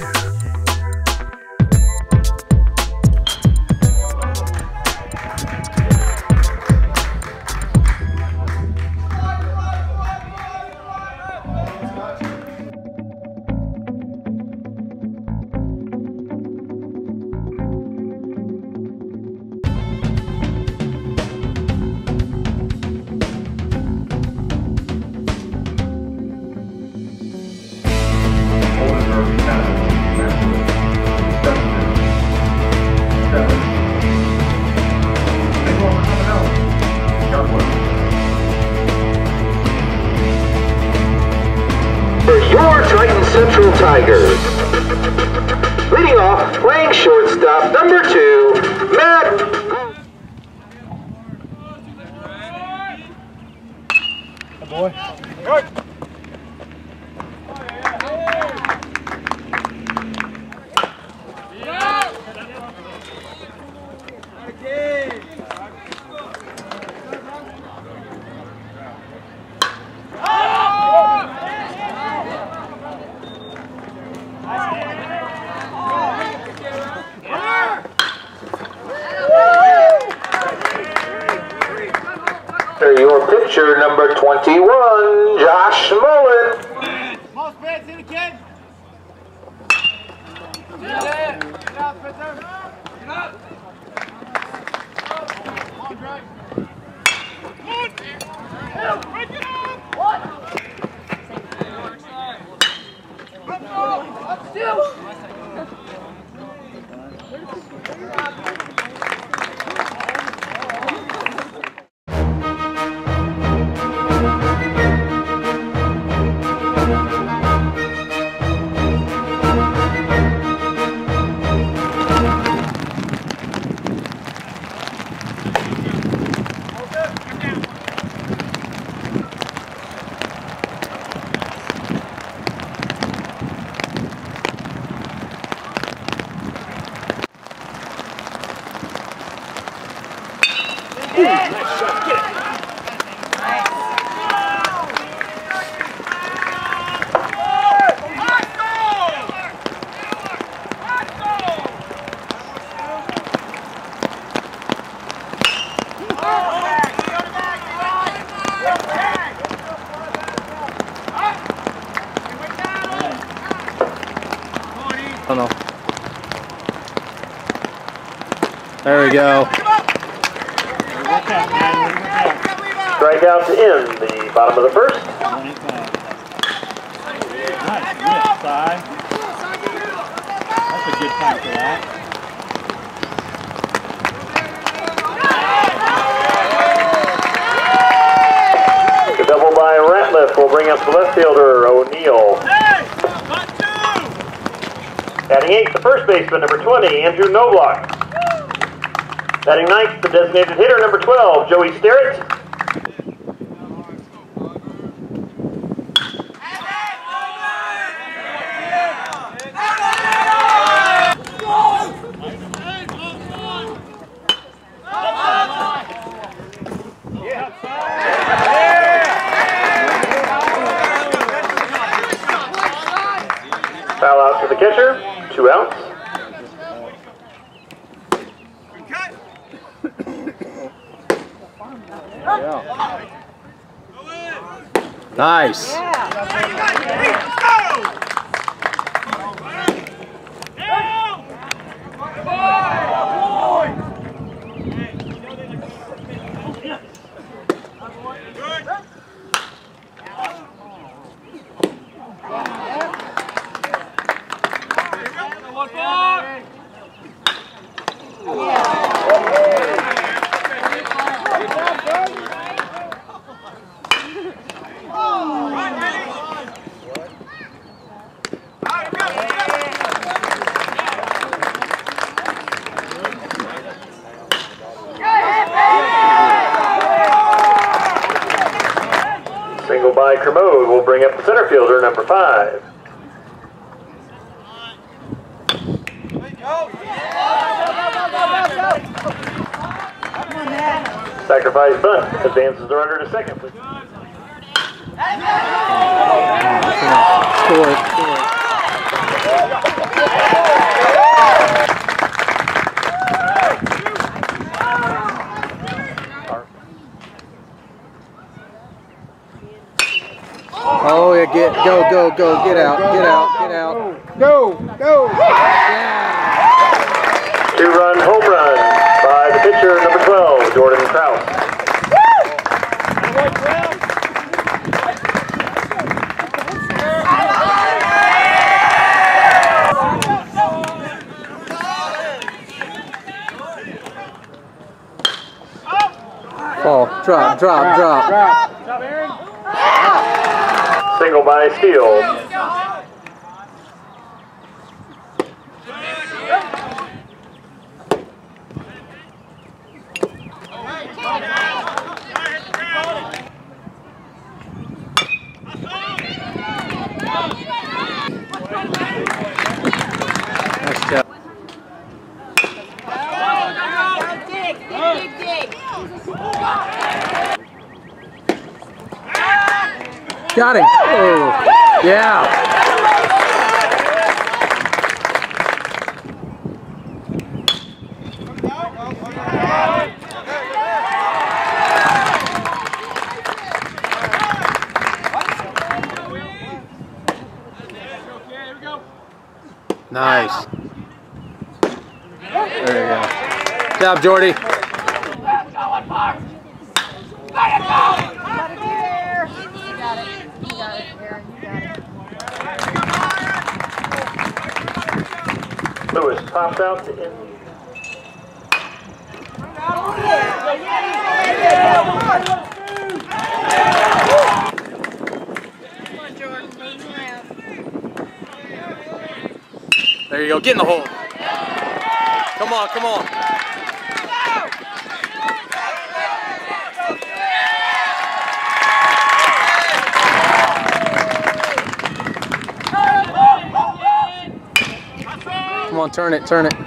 your Pitcher, number 21, Okay. We go. Strikeouts in the bottom of the first. Nice whip, Si. That's a good time for that. The double by Ratliff will bring up the left fielder, O'Neill. Batting eighth, the first baseman, number 20, Andrew Noblock. Batting ninth, the designated hitter, number 12, Joey Sterrett. Foul out to the catcher, two outs. Nice. Single by Kermode will bring up the center fielder, number five. Sacrifice bunt advances the runner to second. Score. Score it. Go. Get out. Get out. Get out. Go, go. Two-run home run by the pitcher, number 12, Jordan Kraus. Fall. Drop. Drop. Drop. Single by Steele. Got him. Oh. Yeah. Nice. There you go. Good job, Jordy. You got it. You got it, Aaron. You got Out end. There you go. Get in the hole. Come on, come on. Come on, turn it, turn it. Two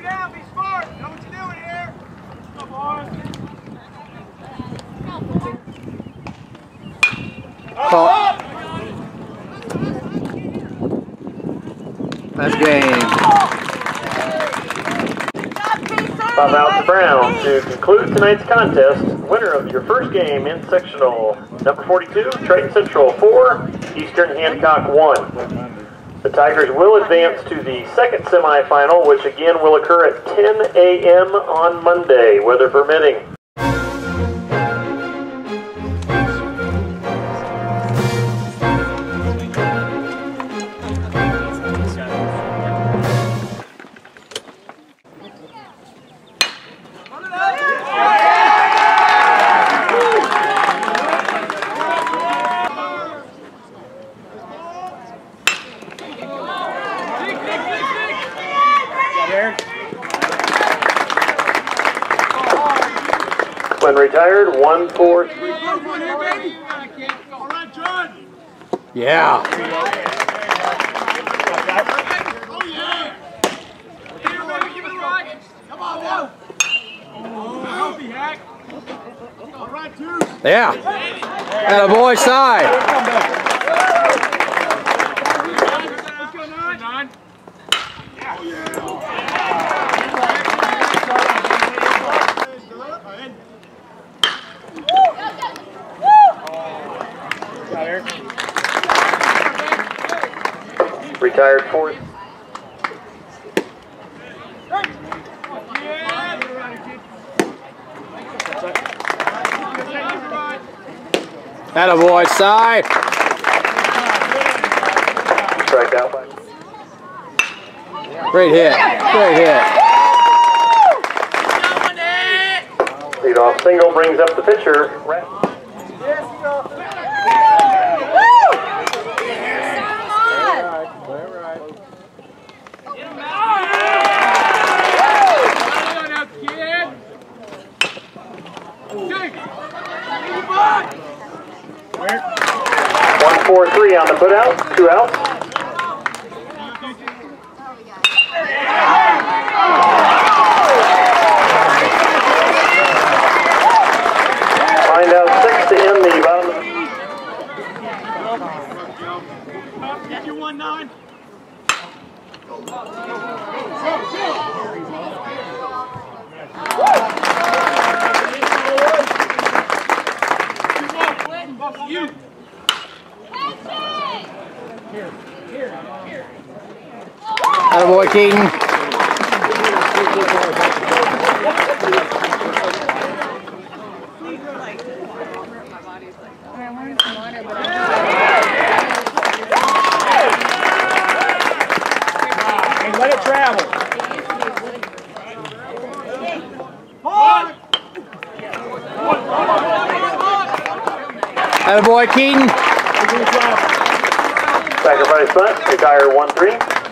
down, be smart. Know what you're doing here. Come on. Call. That's game. Out to Brown to conclude tonight's contest. Winner of your first game in sectional number 42, Triton Central 4, Eastern Hancock 1. The Tigers will advance to the second semifinal, which again will occur at 10 a.m. on Monday, weather permitting. Healthy hack. All right, two. Yeah. And a boy side. Let's go, nine. Nine. Retired fourth. And a boy side. Strike out by. Great hit. Great hit. Lead off single brings up the pitcher. Kennedy on the put out, two out. Find out six to end the bottom. Get your one nine. You. I wanted some water, but And let it travel. Attaboy, Keaton. Sacrifice bunt, retire 1-3.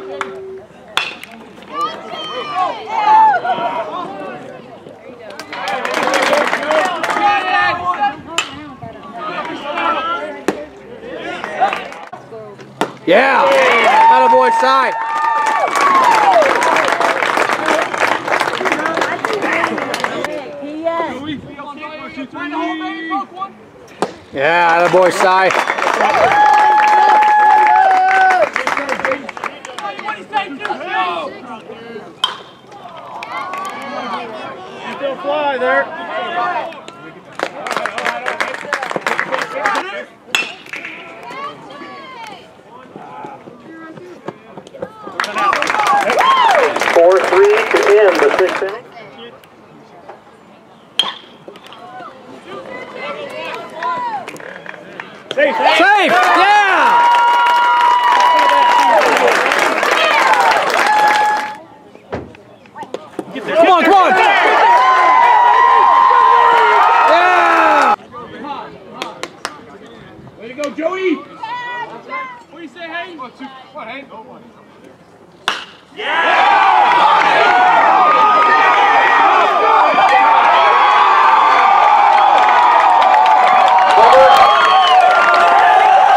Yeah. Attaboy, side. Yeah, attaboy, side. Still fly there. Four three to end the sixth inning. Safe. Safe. Yeah. Come on, come on. Yeah. Way to go, Joey! What do you say, Hayden? One, two, one, Hayden.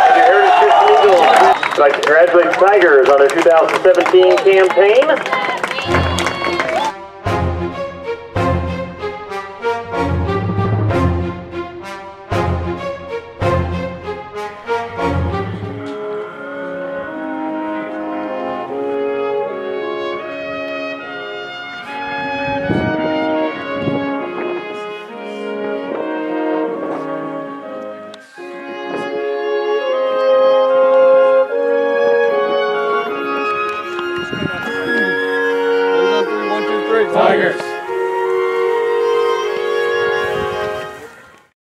And your Heritage Christian Eagles. I'd like to congratulate Tigers on their 2017 campaign.